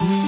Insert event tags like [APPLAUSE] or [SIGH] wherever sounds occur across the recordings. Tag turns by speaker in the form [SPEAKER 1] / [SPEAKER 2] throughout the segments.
[SPEAKER 1] Mm-hmm.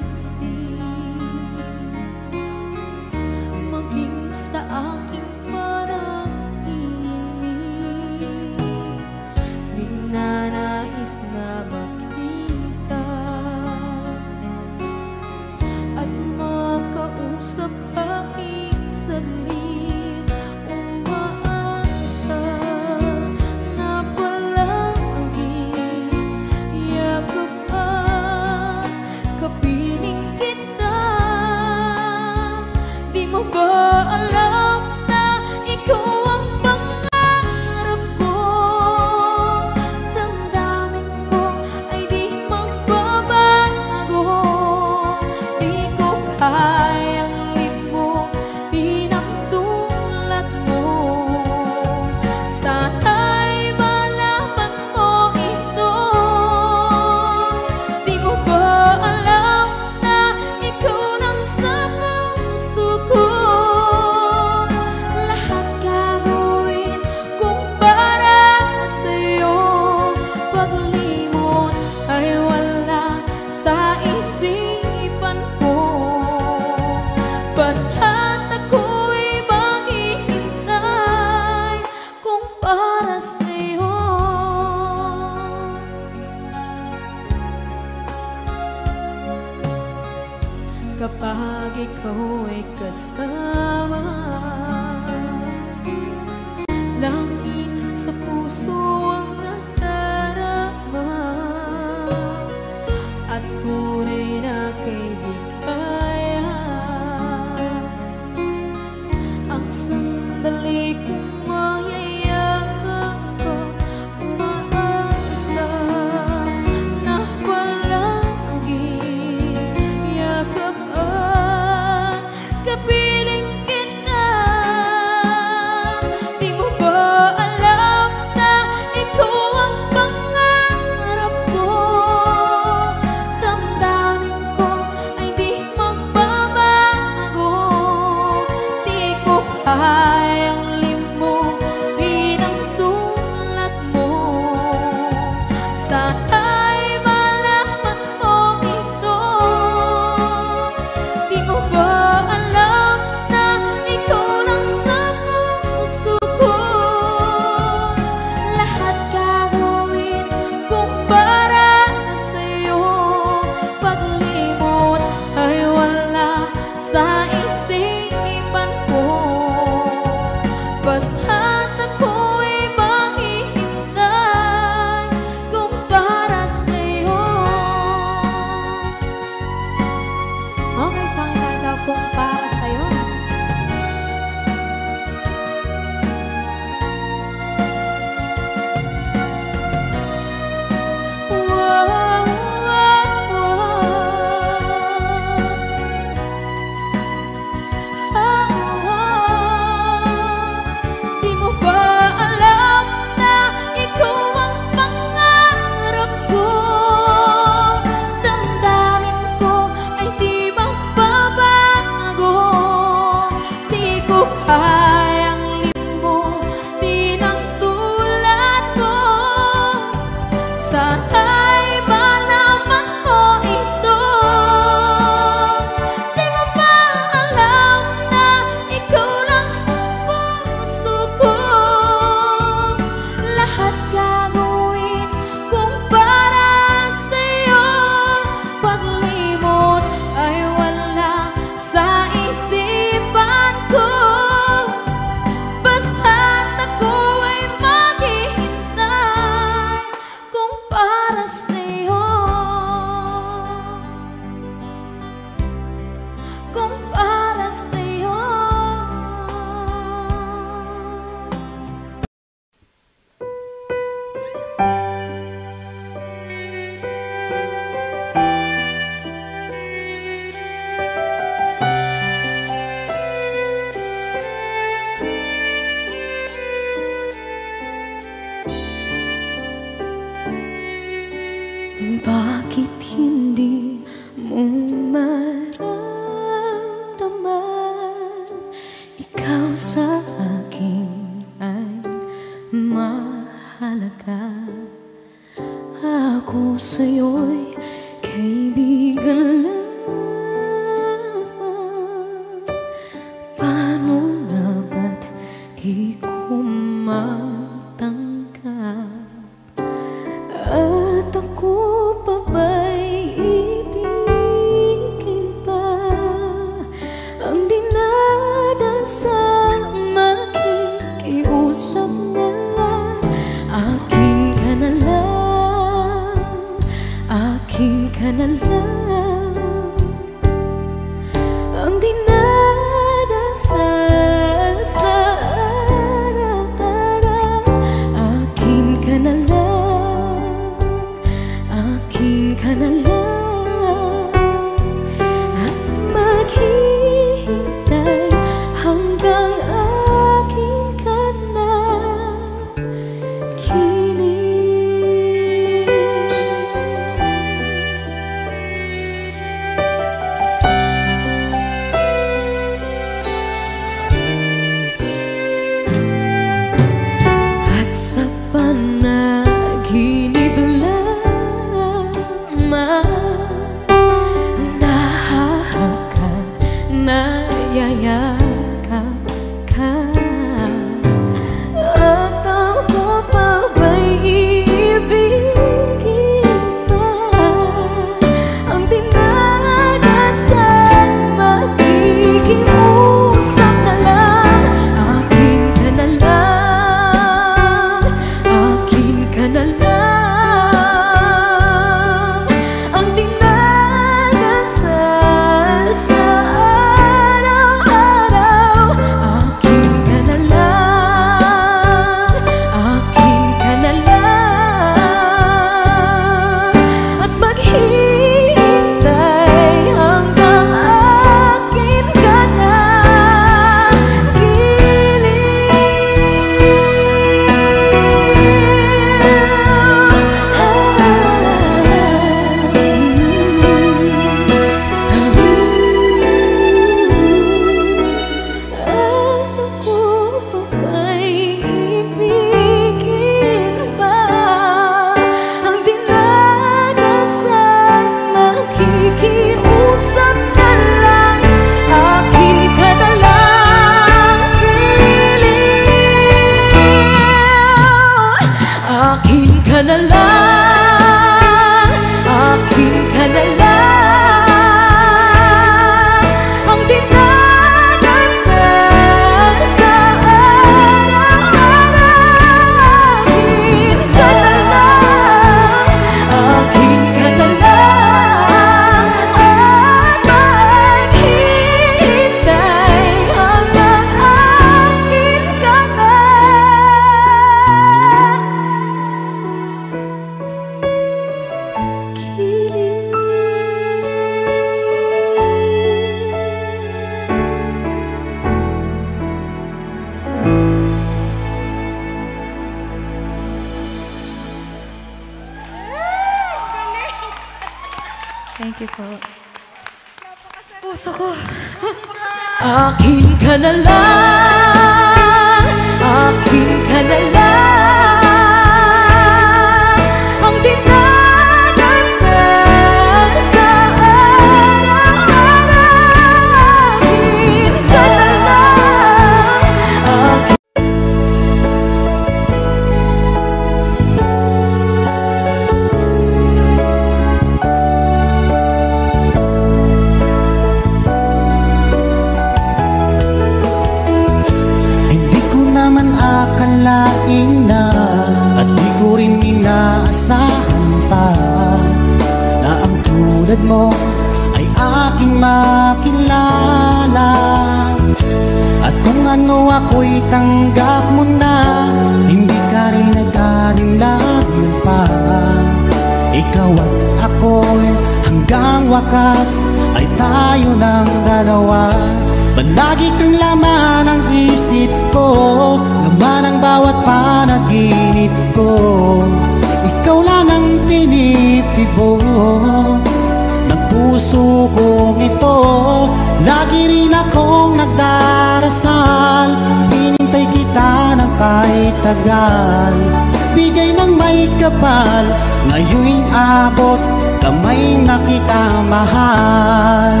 [SPEAKER 1] Kapal Ngayon'y abot Kamay na kita mahal.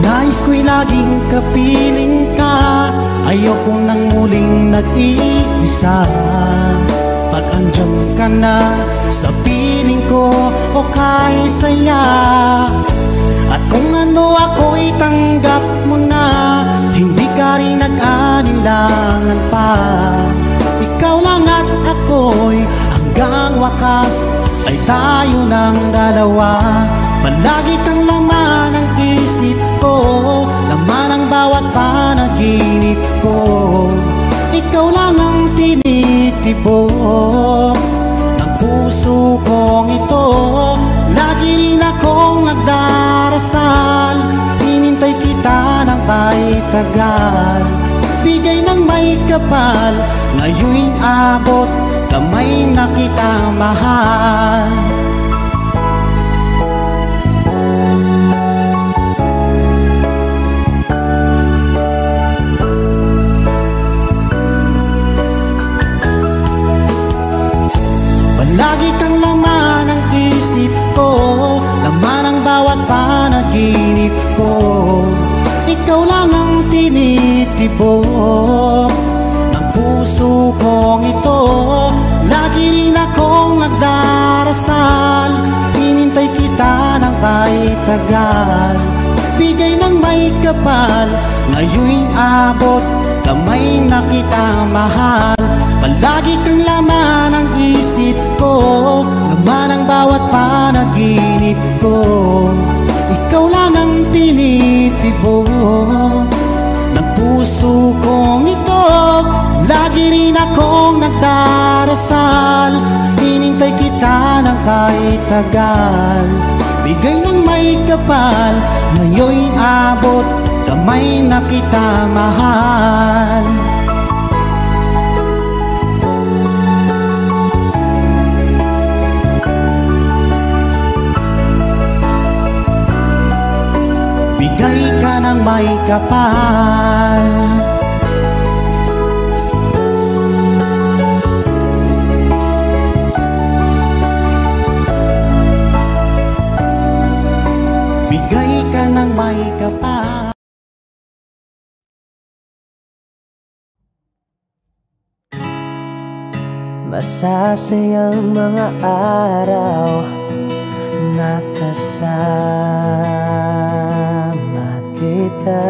[SPEAKER 1] Nais ko'y laging kapiling ka Ayoko nang muling nag-iisa. Pag andyan ka na sa piling ko O kay saya. At kung ano ako'y tanggap mo na Hindi ka rin nag-anilangan pa. Ikaw lang at ako'y hanggang wakas Ay tayo ng dalawa. Palagi kang laman ng isip ko Laman ang bawat panaginip ko. Ikaw lang ang tinitibok Ng puso kong ito Lagi rin akong nagdarasal Hinintay kita ng kahit tagal. Bigay ng may kapal Ngayon'y abot Kamay na kita mahal. Palagi kang laman ang bawat panaginip ko. Ikaw lang ang tinitibok Ng puso kong ito Lagi rin akong nagdarasal. Hinintay kita ng kahit tagal. Bigay ng may kapal Ngayon'y abot. Kamay na kita mahal. Palagi kang laman ng isip ko. Laman ang bawat panaginip ko Ikaw lang ang tinitibo Ng puso kong ito Lagi rin akong nagdarasal. Hinintay kita ng kahit tagal Bigay ng may kapal. Ngayon'y abot Kamay na kita mahal ay kapal. Bigay ka ng may kapal.
[SPEAKER 2] Masasayang mga araw na kita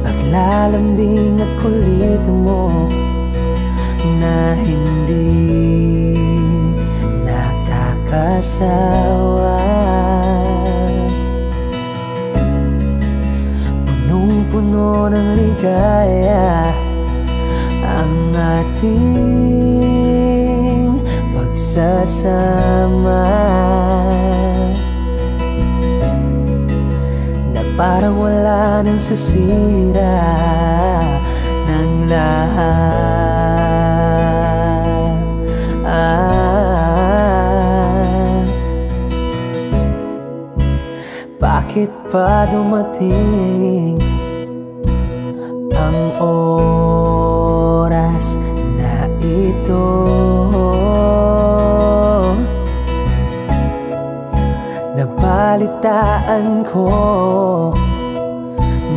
[SPEAKER 2] Paglalambing at kulit mo Na hindi nakakasawa. Punong-puno ng ligaya Ang ating pagsasama. Parang wala nang sisira ng lahat. At Bakit pa dumating ang oras? kabalitaan ko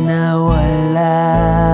[SPEAKER 2] na wala.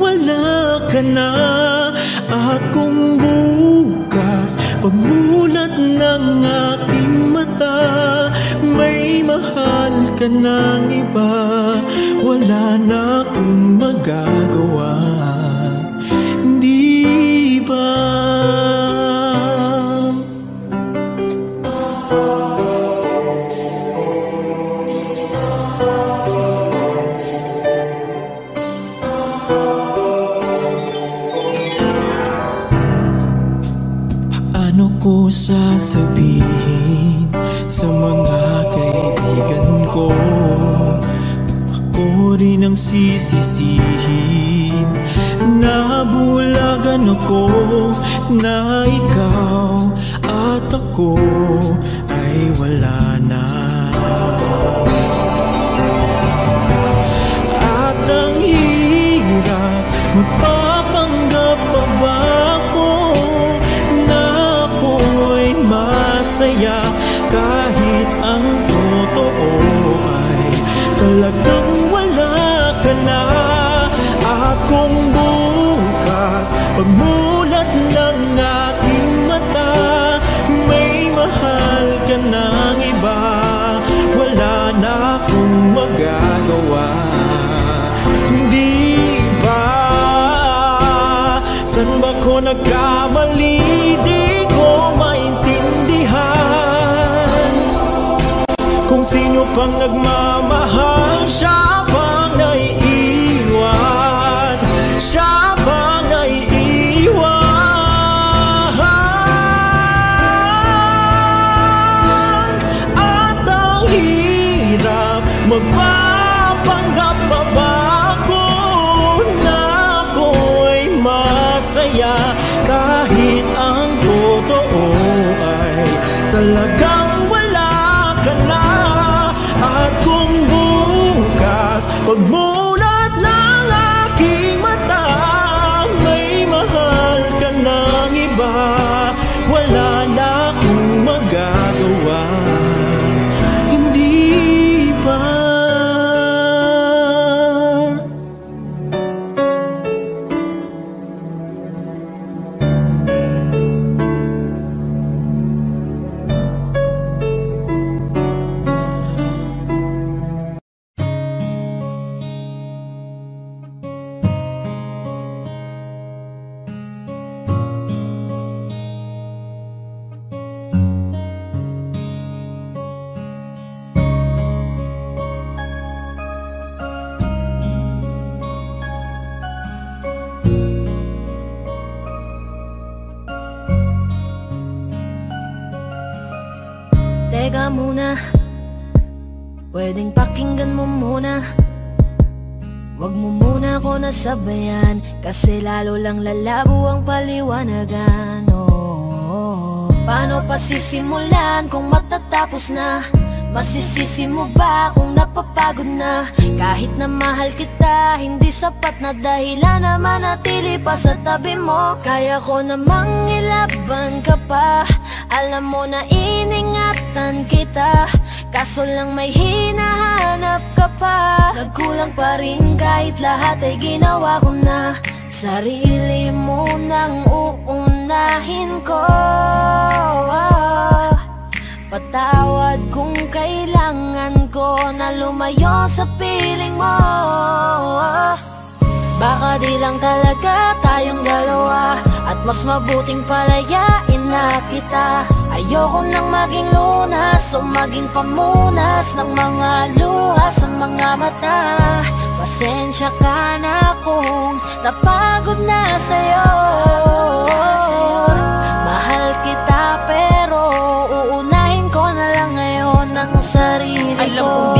[SPEAKER 3] Wala ka na At kung bukas. Pagmulat ng aking mata May mahal ka ng iba. Wala na akong magagawa rin ang sisisihin Nabulagan ako na ikaw at ako sino pang nagmamahal Siya
[SPEAKER 4] lalo lang lalabo ang paliwanagan oh, Paano pa sisimulan kung matatapos na? Masisisi mo ba kung napapagod na? Kahit na mahal kita Hindi sapat na dahilan na manatili pa sa tabi mo. Kaya ko namang ilaban ka pa. Alam mo na iningatan kita. Kaso lang may hinahanap ka pa. Nagkulang pa rin kahit lahat ay ginawa ko na Sarili mo nang uunahin ko. Patawad kung kailangan ko na lumayo sa piling mo. Baka di lang talaga tayong dalawa At mas mabuting palayain na kita. Ayoko nang maging lunas o maging pamunas Ng mga luha sa mga mata Pasensya ka na kung napagod na sa'yo. Mahal kita pero uunahin ko na lang ngayon ang sarili ko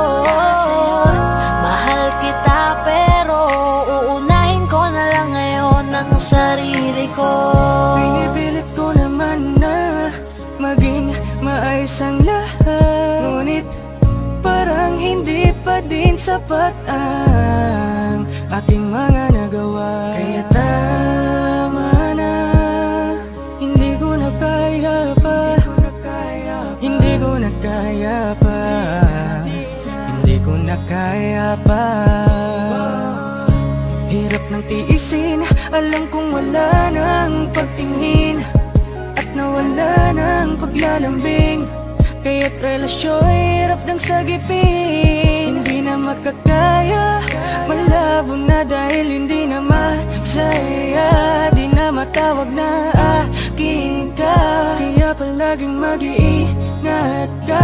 [SPEAKER 4] ko.
[SPEAKER 5] Pinipilit ko naman na maging maayos ang lahat. Ngunit parang hindi pa din sapat ang aking mga nagawa. Kaya tama na, hindi ko na kaya pa. Hindi ko na kaya pa. Hindi ko na kaya pa. Hirap ng tiisin Alam kong wala nang pagtingin At nawala ng paglalambing. Kaya't relasyon hirap ng sagipin. Hindi na makakaya Malabo na dahil hindi na masaya. Di na matawag na akin ka. Kaya palaging mag-iingat ka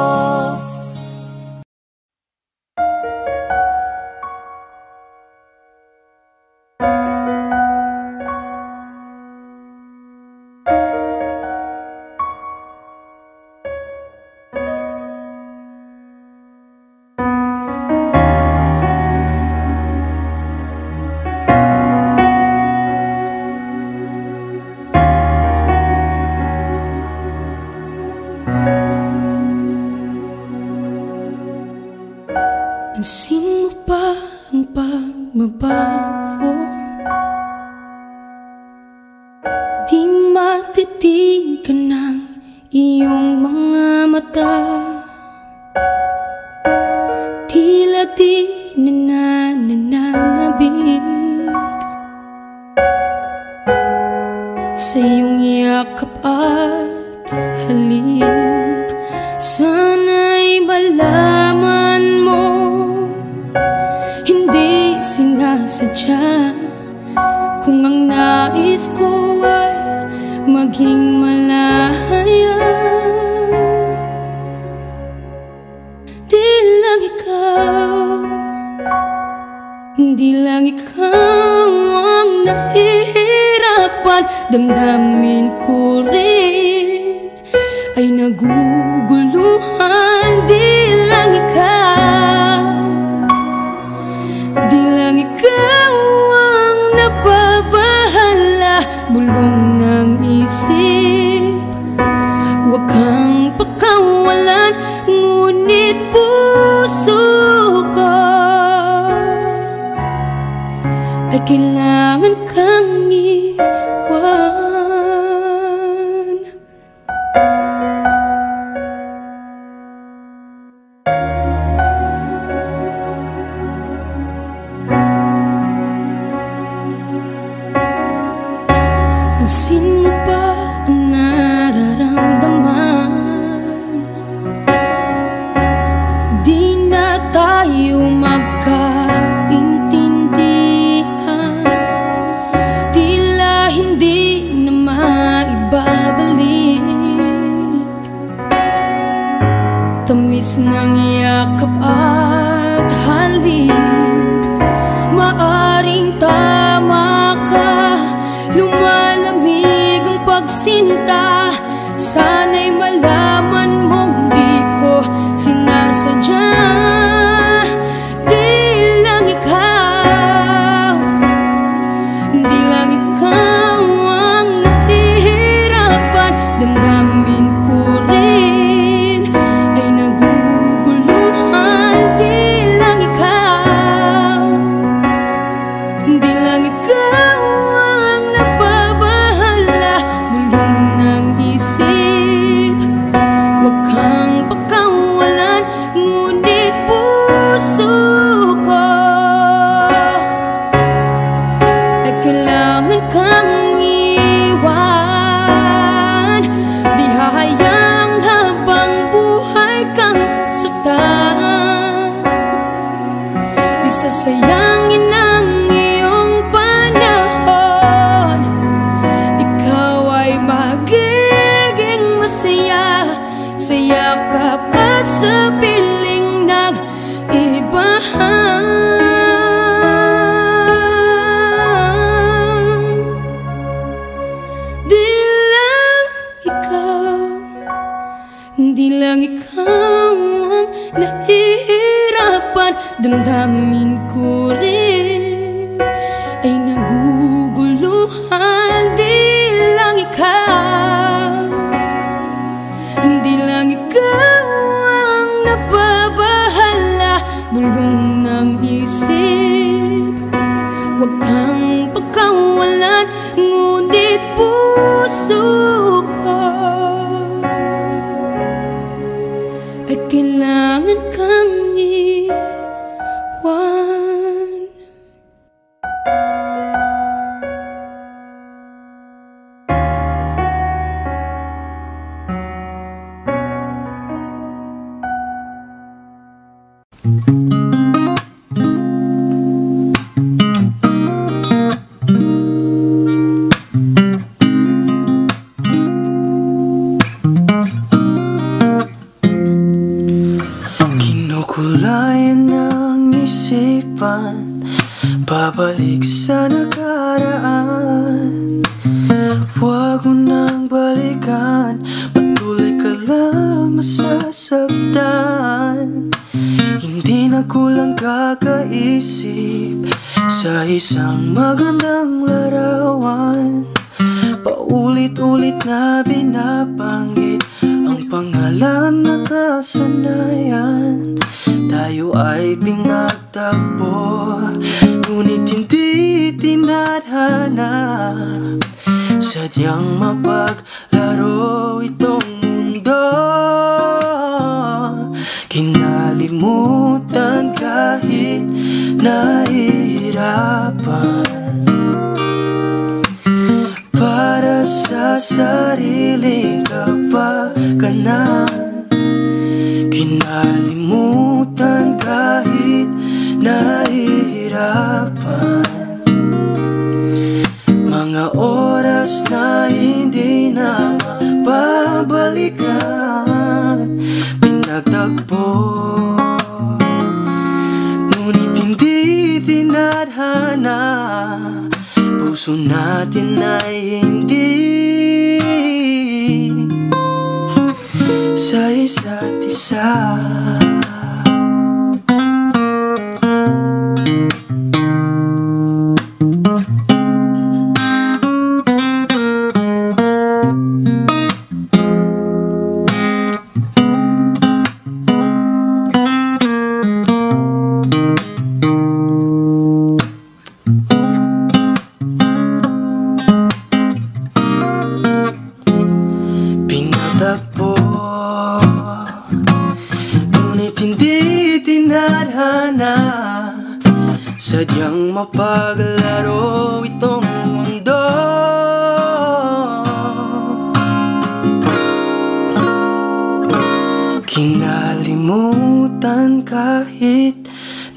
[SPEAKER 6] Mm-hmm.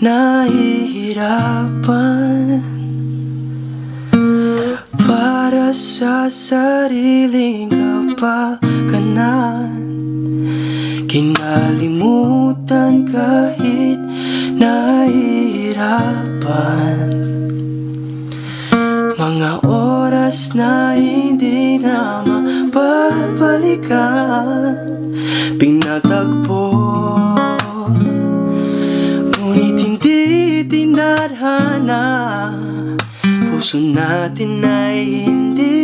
[SPEAKER 6] nahihirapan
[SPEAKER 2] Para sa sariling kapakanan. Kinalimutan kahit nahihirapan. Mga oras na hindi na
[SPEAKER 7] mapabalikan Pinatagpo tadhana Puso natin ay hindi.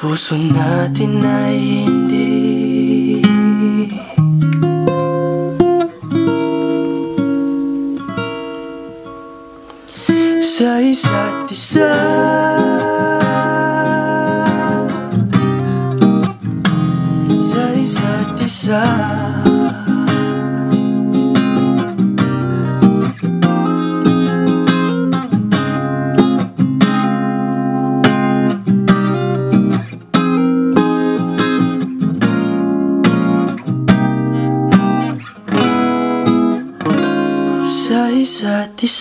[SPEAKER 7] Puso natin ay hindi. Sa isa't isa. Sa isa't isa.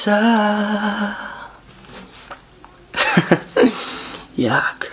[SPEAKER 7] [LAUGHS]
[SPEAKER 8] Yuck.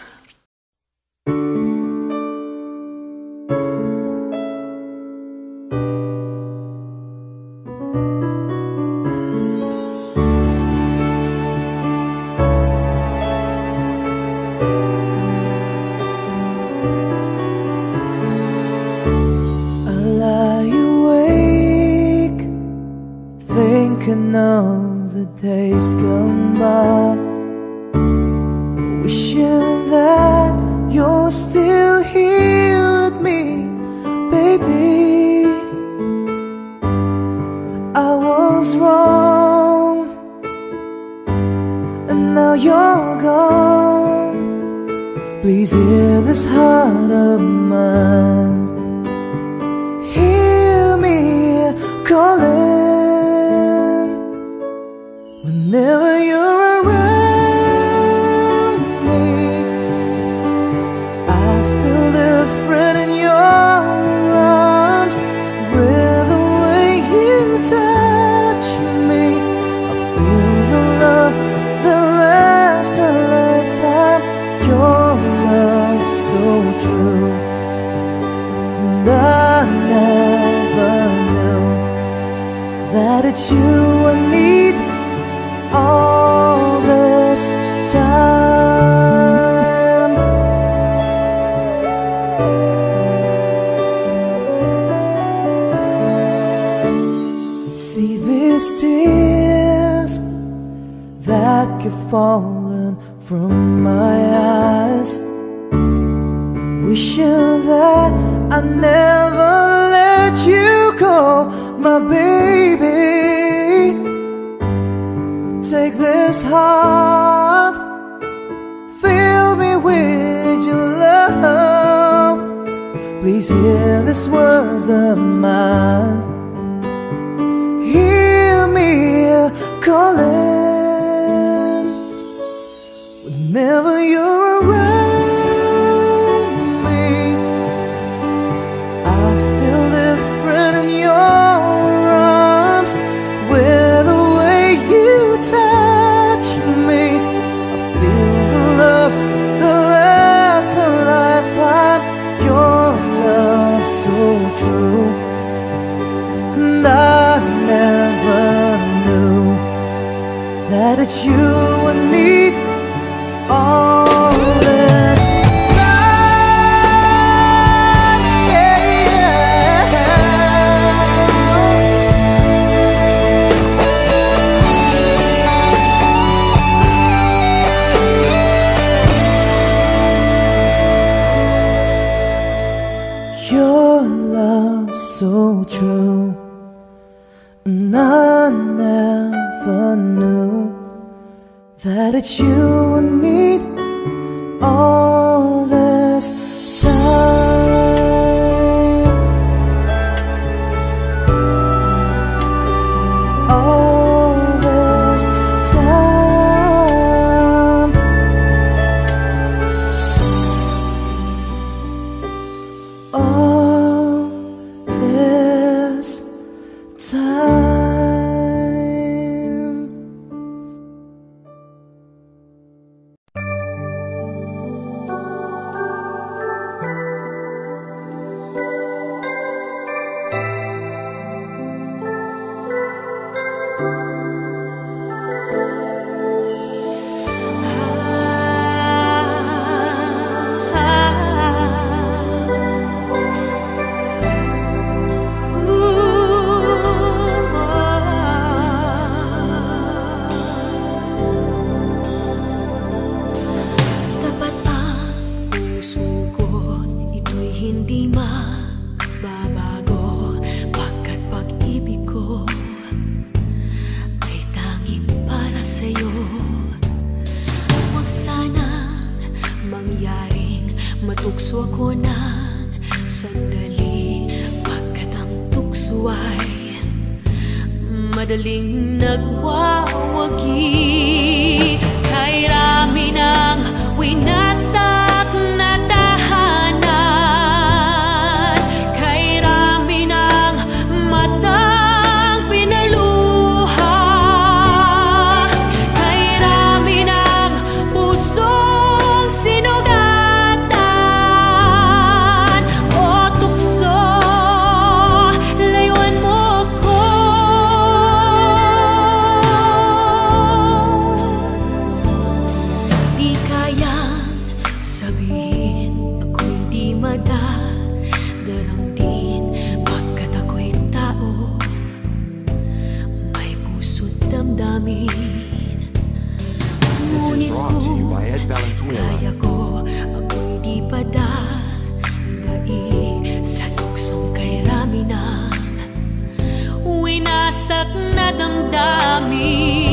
[SPEAKER 8] Winasak na damdamin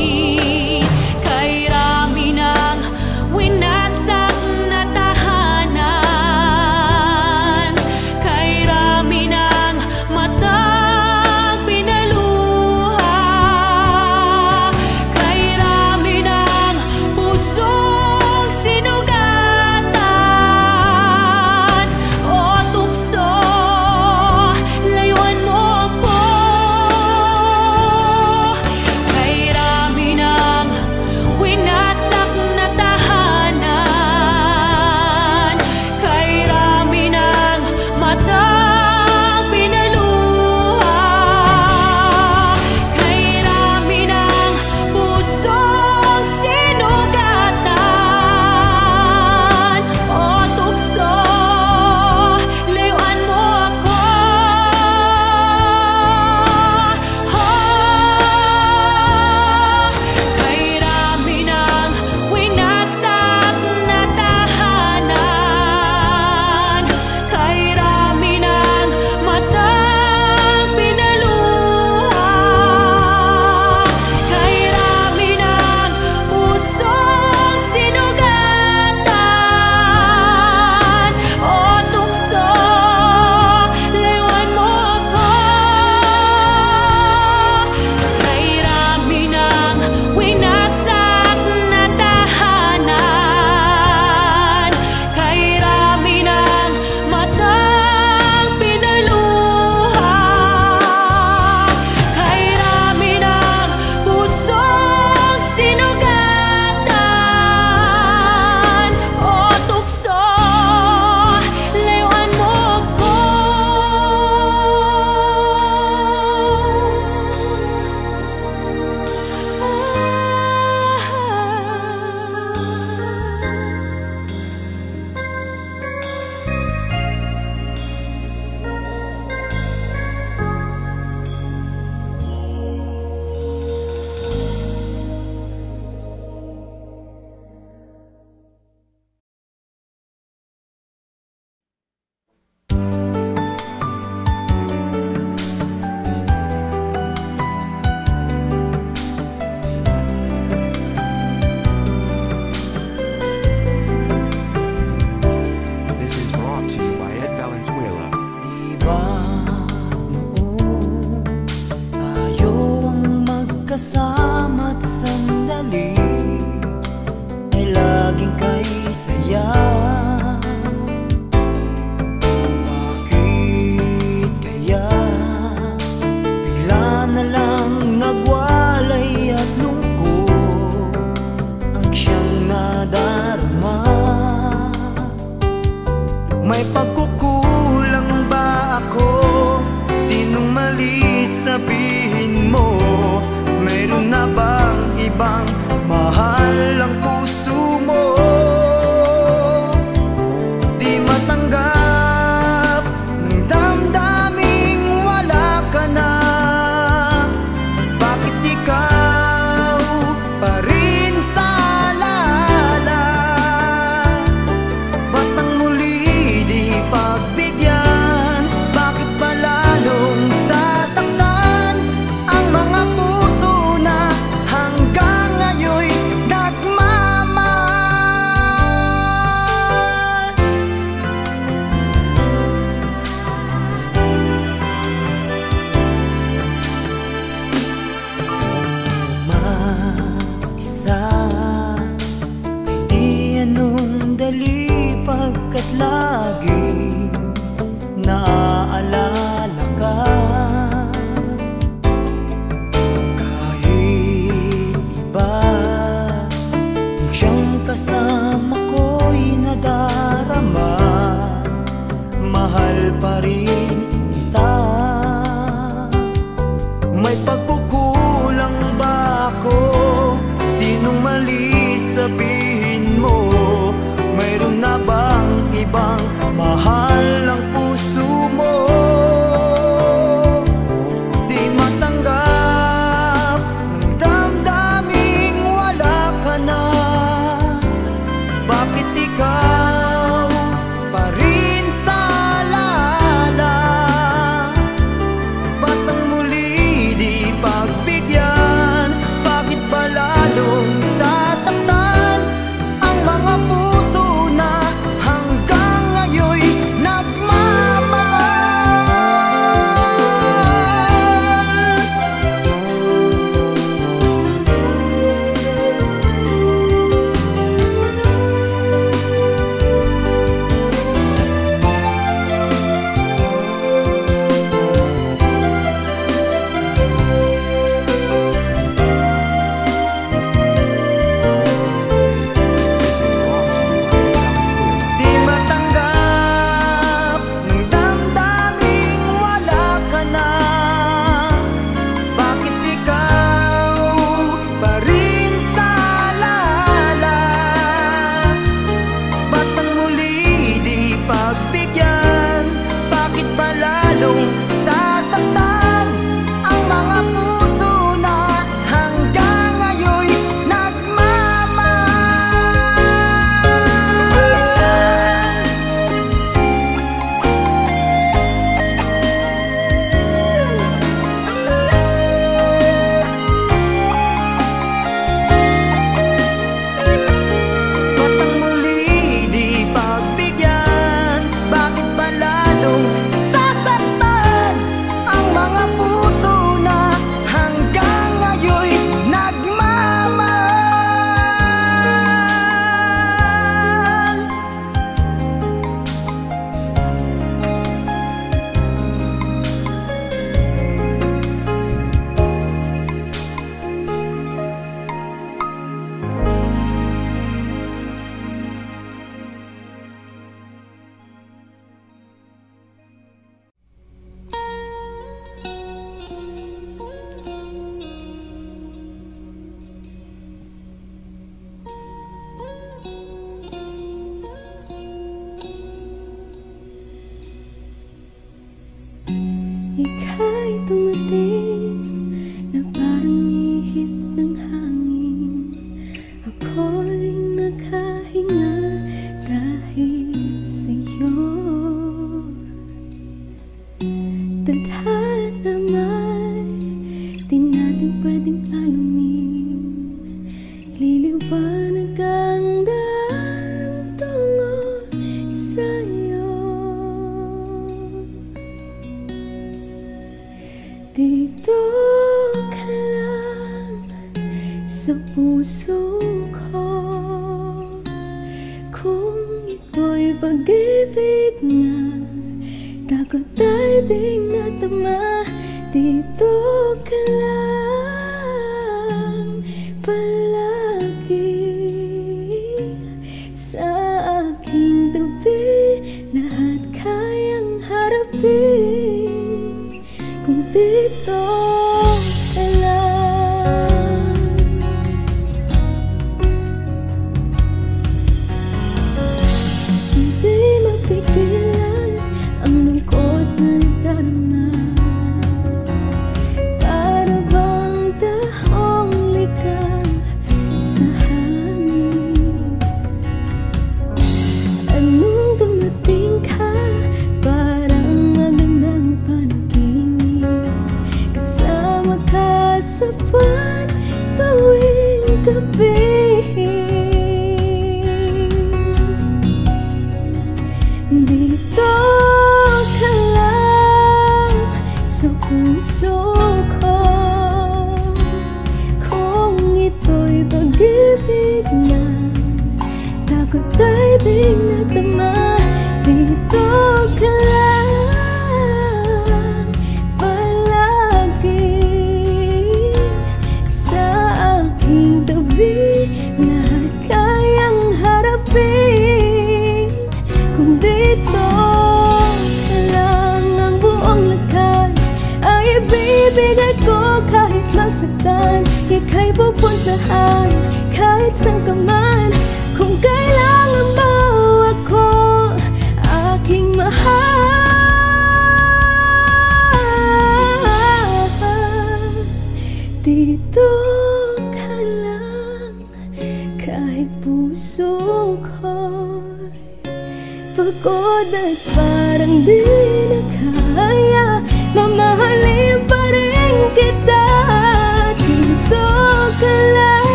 [SPEAKER 8] Ika'y tumating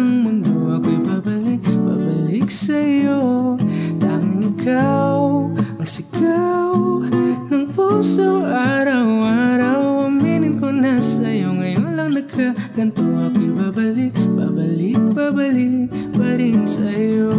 [SPEAKER 8] ng
[SPEAKER 2] mundo Ako'y babalik, babalik sa'yo. Tanging ikaw Ang sigaw ng puso. Araw-araw aminin ko na sa'yo. Ngayon lang nagkaganto Ako'y babalik,
[SPEAKER 9] babalik, babalik Pa rin sa'yo.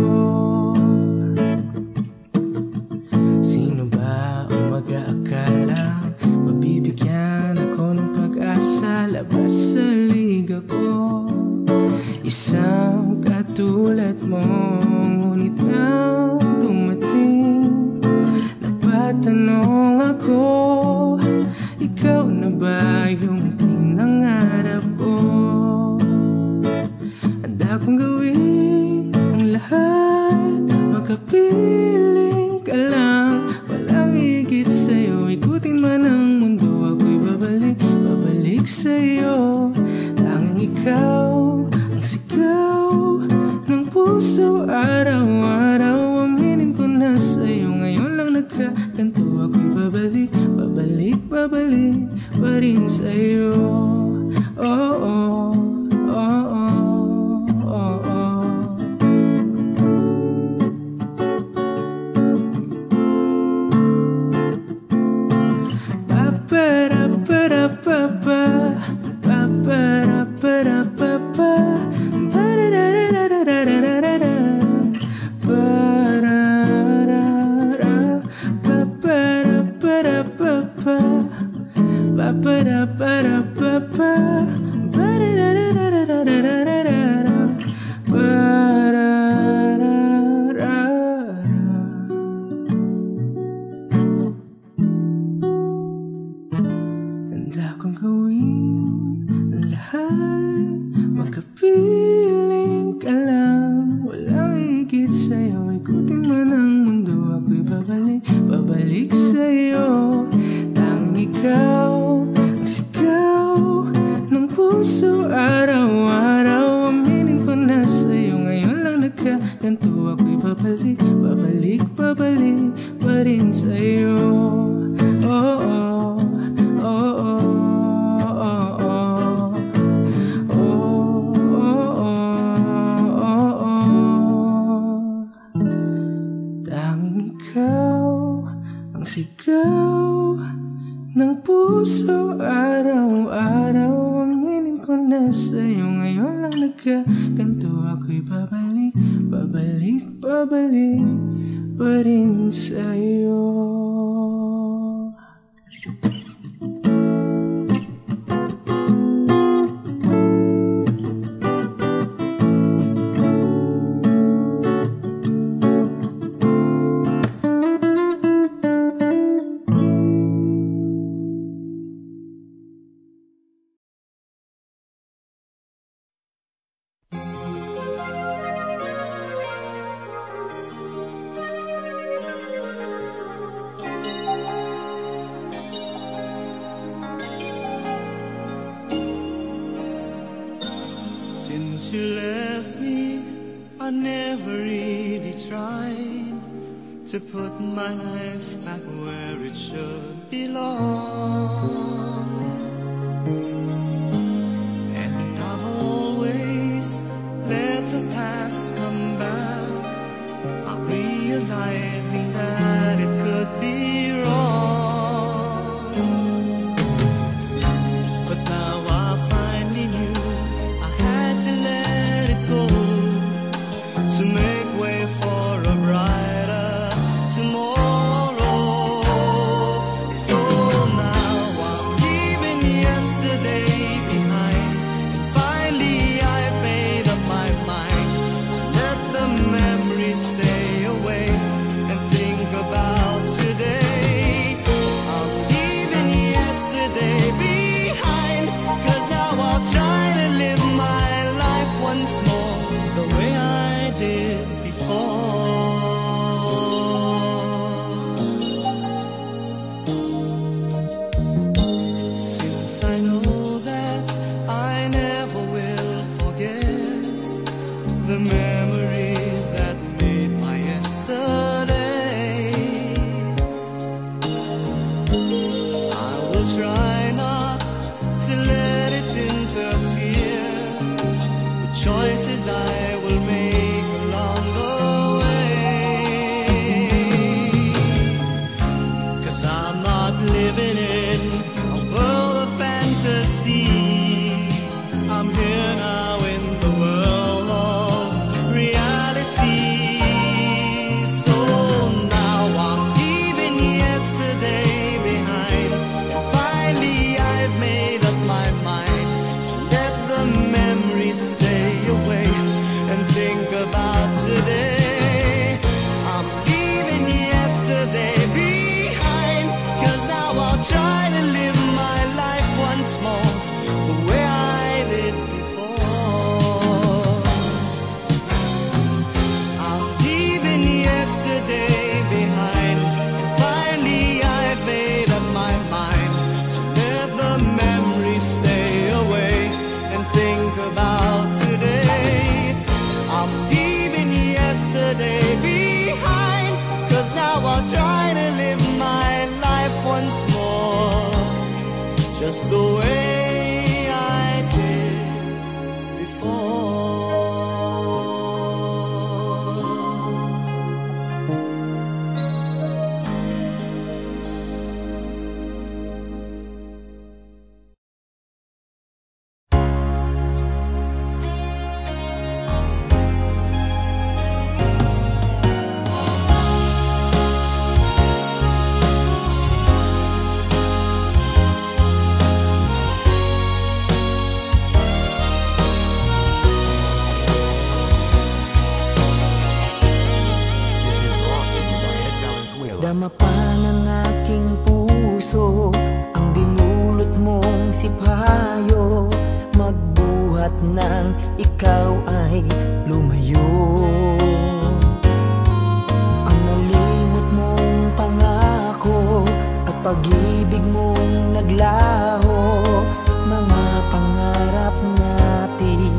[SPEAKER 10] pangarap natin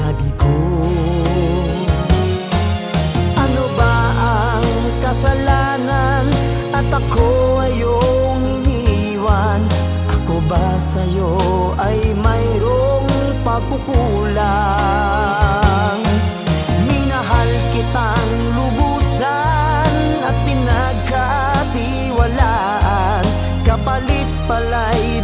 [SPEAKER 10] nabigo Ano ba ang kasalanan at ako ay iyong iniwan? Ako ba sa'yo ay mayroong pagkukulang? Minahal kitang lubusan at pinagkatiwalaan. Kapalit pala'y